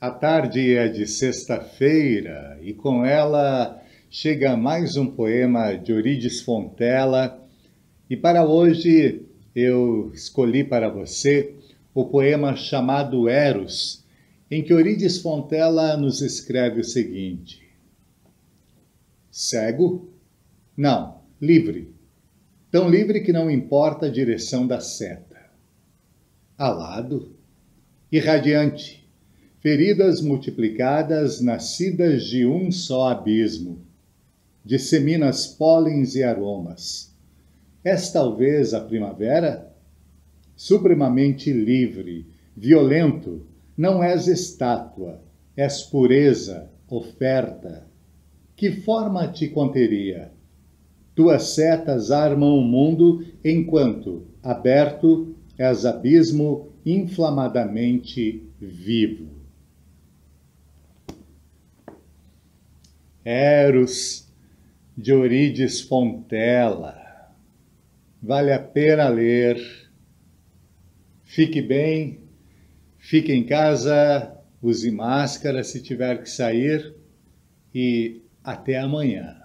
A tarde é de sexta-feira e com ela chega mais um poema de Eurídice Fontela. E para hoje eu escolhi para você o poema chamado Eros, em que Eurídice Fontela nos escreve o seguinte: Cego? Não, livre. Tão livre que não importa a direção da seta. Alado? Irradiante feridas multiplicadas, nascidas de um só abismo. Disseminas pólens e aromas. És talvez a primavera? Supremamente livre, violento, não és estátua, és pureza, oferta. Que forma te conteria? Tuas setas armam o mundo enquanto, aberto, és abismo inflamadamente vivo. Eros de Eurides Fontela. Vale a pena ler. Fique bem, fique em casa, use máscara se tiver que sair e até amanhã.